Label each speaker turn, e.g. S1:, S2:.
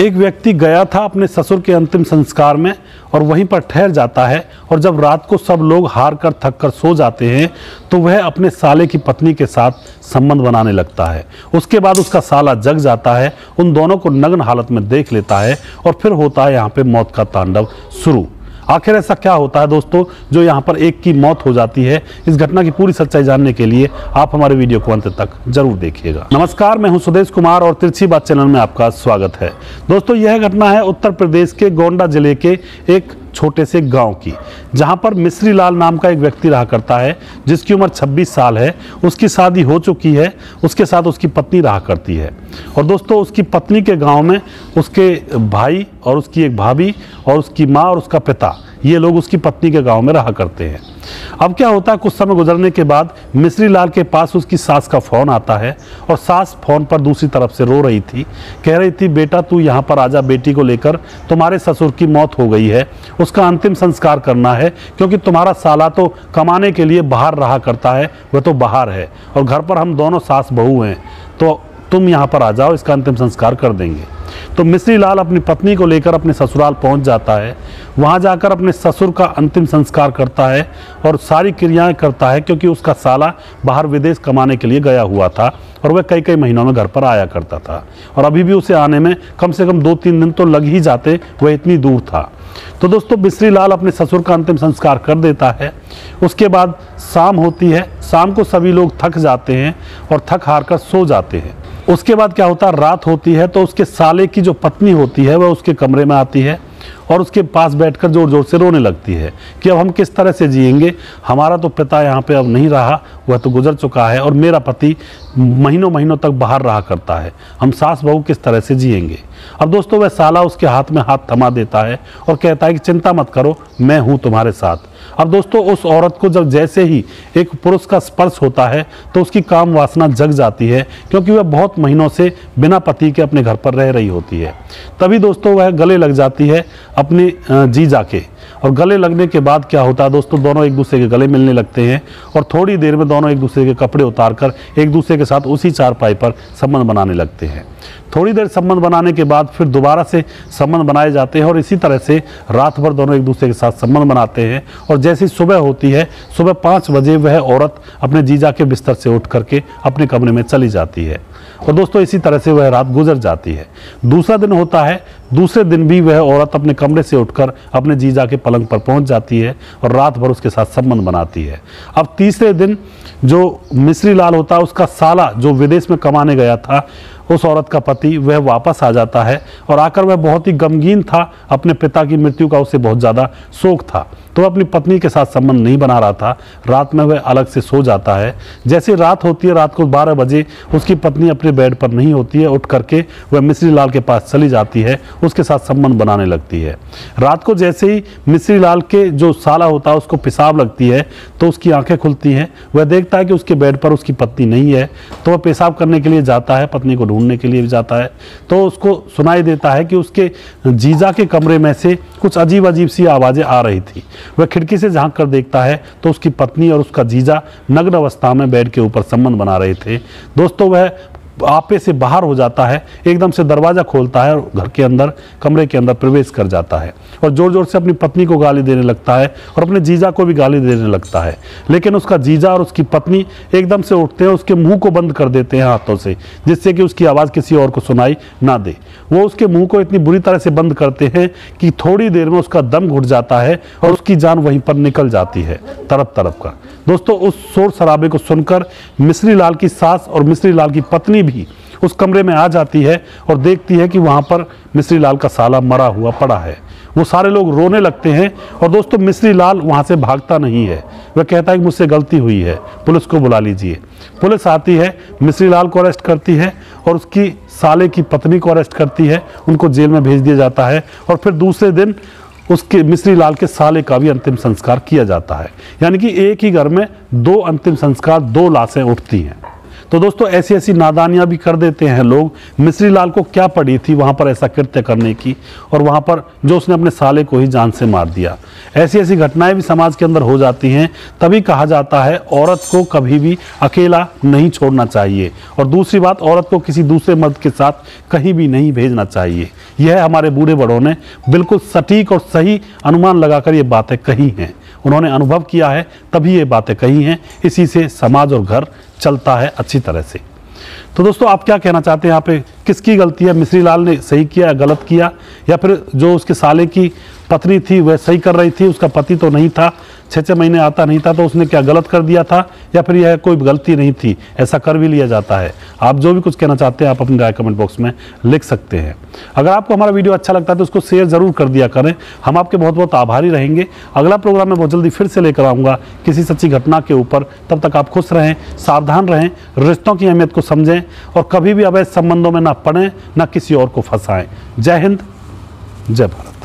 S1: एक व्यक्ति गया था अपने ससुर के अंतिम संस्कार में और वहीं पर ठहर जाता है और जब रात को सब लोग हार कर, थक कर सो जाते हैं तो वह अपने साले की पत्नी के साथ संबंध बनाने लगता है। उसके बाद उसका साला जग जाता है, उन दोनों को नग्न हालत में देख लेता है और फिर होता है यहाँ पे मौत का तांडव शुरू। आखिर ऐसा क्या होता है दोस्तों जो यहाँ पर एक की मौत हो जाती है? इस घटना की पूरी सच्चाई जानने के लिए आप हमारे वीडियो को अंत तक ज़रूर देखिएगा। नमस्कार, मैं हूँ सुदेश कुमार और तिरछी बात चैनल में आपका स्वागत है। दोस्तों, यह घटना है उत्तर प्रदेश के गोंडा ज़िले के एक छोटे से गाँव की, जहाँ पर मिश्री लाल नाम का एक व्यक्ति रहा करता है, जिसकी उम्र 26 साल है। उसकी शादी हो चुकी है, उसके साथ उसकी पत्नी रहा करती है। और दोस्तों, उसकी पत्नी के गाँव में उसके भाई और उसकी एक भाभी और उसकी माँ और उसका पिता ये लोग उसकी पत्नी के गाँव में रहा करते हैं। अब क्या होता है, कुछ समय गुजरने के बाद मिश्री लाल के पास उसकी सास का फ़ोन आता है और सास फ़ोन पर दूसरी तरफ़ से रो रही थी। कह रही थी, बेटा, तू यहाँ पर आजा, बेटी को लेकर। तुम्हारे ससुर की मौत हो गई है। उसका अंतिम संस्कार करना है, क्योंकि तुम्हारा साला तो कमाने के लिए बाहर रहा करता है, वह तो बाहर है और घर पर हम दोनों सास बहू हैं। तो तुम यहाँ पर आ जाओ, इसका अंतिम संस्कार कर देंगे। तो मिश्री लाल अपनी पत्नी को लेकर अपने ससुराल पहुँच जाता है। वहाँ जाकर अपने ससुर का अंतिम संस्कार करता है और सारी क्रियाएँ करता है, क्योंकि उसका साला बाहर विदेश कमाने के लिए गया हुआ था और वह कई कई महीनों में घर पर आया करता था। और अभी भी उसे आने में कम से कम दो तीन दिन तो लग ही जाते, वह इतनी दूर था। तो दोस्तों, मिश्री लाल अपने ससुर का अंतिम संस्कार कर देता है। उसके बाद शाम होती है, शाम को सभी लोग थक जाते हैं और थक हार कर सो जाते हैं। उसके बाद क्या होता है? रात होती है तो उसके साले की जो पत्नी होती है, वह उसके कमरे में आती है। और उसके पास बैठकर ज़ोर ज़ोर से रोने लगती है कि अब हम किस तरह से जिएँगे। हमारा तो पिता यहाँ पे अब नहीं रहा, वह तो गुजर चुका है और मेरा पति महीनों महीनों तक बाहर रहा करता है। हम सास बहू किस तरह से जिएँगे? अब दोस्तों, वह साला उसके हाथ में हाथ थमा देता है और कहता है कि चिंता मत करो, मैं हूँ तुम्हारे साथ। अब दोस्तों, उस औरत को जब जैसे ही एक पुरुष का स्पर्श होता है तो उसकी काम वासना जग जाती है, क्योंकि वह बहुत महीनों से बिना पति के अपने घर पर रह रही होती है। तभी दोस्तों, वह गले लग जाती है। अपने जी जाके। और गले लगने के बाद क्या होता है दोस्तों, दोनों एक दूसरे के गले मिलने लगते हैं और थोड़ी देर में दोनों एक दूसरे के कपड़े उतार कर एक दूसरे के साथ उसी चारपाई पर संबंध बनाने लगते हैं। थोड़ी देर संबंध बनाने के बाद फिर दोबारा से संबंध बनाए जाते हैं और इसी तरह से रात भर दोनों एक दूसरे के साथ संबंध बनाते हैं और जैसी सुबह होती है, सुबह पाँच बजे वह औरत अपने जीजा के बिस्तर से उठ करके अपने कमरे में चली जाती है। और दोस्तों, इसी तरह से वह रात गुजर जाती है। दूसरा दिन होता है, दूसरे दिन भी वह औरत अपने कमरे से उठकर अपने जीजा के पलंग पर पहुँच जाती है और रात भर उसके साथ संबंध बनाती है। अब तीसरे दिन जो मिश्री लाल होता है, उसका साला जो विदेश में कमाने गया था उस औरत का पति, वह वापस आ जाता है और आकर वह बहुत ही गमगीन था। अपने पिता की मृत्यु का उसे बहुत ज़्यादा शोक था। तो वह अपनी पत्नी के साथ संबंध नहीं बना रहा था। रात में वह अलग से सो जाता है। जैसे रात होती है, रात को 12 बजे उसकी पत्नी अपने बेड पर नहीं होती है। उठ करके वह मिश्री लाल के पास चली जाती है। उसके साथ संबंध बनाने लगती है। रात को जैसे ही मिश्री लाल के जो साला होता है, उसको पेशाब लगती है तो उसकी आँखें खुलती हैं। वह देखता है कि उसके बेड पर उसकी पत्नी नहीं है। तो वह पेशाब करने के लिए जाता है, पत्नी को ढूँढने के लिए भी जाता है। तो उसको सुनाई देता है कि उसके जीजा के कमरे में से कुछ अजीब अजीब सी आवाज़ें आ रही थी। वह खिड़की से झाँक कर देखता है तो उसकी पत्नी और उसका जीजा नग्न अवस्था में बेड के ऊपर संबंध बना रहे थे। दोस्तों, वह आपे से बाहर हो जाता है, एकदम से दरवाज़ा खोलता है और घर के अंदर, कमरे के अंदर प्रवेश कर जाता है। और ज़ोर ज़ोर से अपनी पत्नी को गाली देने लगता है और अपने जीजा को भी गाली देने लगता है। लेकिन उसका जीजा और उसकी पत्नी एकदम से उठते हैं, उसके मुँह को बंद कर देते हैं हाथों से, जिससे कि उसकी आवाज़ किसी और को सुनाई ना दे। वो उसके मुँह को इतनी बुरी तरह से बंद करते हैं कि थोड़ी देर में उसका दम घुट जाता है और उसकी जान वहीं पर निकल जाती है तरफ़ तरफ़ का। दोस्तों, उस शोर शराबे को सुनकर मिश्री लाल की सास और मिश्री लाल की पत्नी भी उस कमरे में आ जाती है और देखती है कि वहाँ पर मिश्री लाल का साला मरा हुआ पड़ा है। वो सारे लोग रोने लगते हैं और दोस्तों मिश्री लाल वहाँ से भागता नहीं है। वह कहता है कि मुझसे गलती हुई है, पुलिस को बुला लीजिए। पुलिस आती है मिश्री लाल को अरेस्ट करती है और उसकी साले की पत्नी को अरेस्ट करती है, उनको जेल में भेज दिया जाता है और फिर दूसरे दिन उसके मिश्री लाल के साले का भी अंतिम संस्कार किया जाता है। यानी कि एक ही घर में दो अंतिम संस्कार, दो लाशें उठती हैं। तो दोस्तों, ऐसी ऐसी नादानियाँ भी कर देते हैं लोग। मिश्री लाल को क्या पड़ी थी वहाँ पर ऐसा कृत्य करने की? और वहाँ पर जो उसने अपने साले को ही जान से मार दिया। ऐसी ऐसी घटनाएँ भी समाज के अंदर हो जाती हैं, तभी कहा जाता है औरत को कभी भी अकेला नहीं छोड़ना चाहिए। और दूसरी बात, औरत को किसी दूसरे मर्द के साथ कहीं भी नहीं भेजना चाहिए। यह हमारे बूढ़े बड़ों ने बिल्कुल सटीक और सही अनुमान लगाकर ये बातें कही हैं। उन्होंने अनुभव किया है, तभी ये बातें कही हैं। इसी से समाज और घर चलता है अच्छी तरह से। तो दोस्तों, आप क्या कहना चाहते हैं? यहाँ पे किसकी गलती है? मिश्री लाल ने सही किया या गलत किया? या फिर जो उसके साले की पत्नी थी, वह सही कर रही थी? उसका पति तो नहीं था छः छः महीने आता नहीं था तो उसने क्या गलत कर दिया था? या फिर यह कोई गलती नहीं थी? ऐसा कर भी लिया जाता है। आप जो भी कुछ कहना चाहते हैं, आप अपनी राय कमेंट बॉक्स में लिख सकते हैं। अगर आपको हमारा वीडियो अच्छा लगता है तो उसको शेयर ज़रूर कर दिया करें। हम आपके बहुत बहुत आभारी रहेंगे। अगला प्रोग्राम मैं बहुत जल्दी फिर से लेकर आऊँगा किसी सच्ची घटना के ऊपर। तब तक आप खुश रहें, सावधान रहें, रिश्तों की अहमियत को समझें और कभी भी अवैध संबंधों में ना पड़ें, ना किसी और को फंसाएँ। जय हिंद, जय भारत।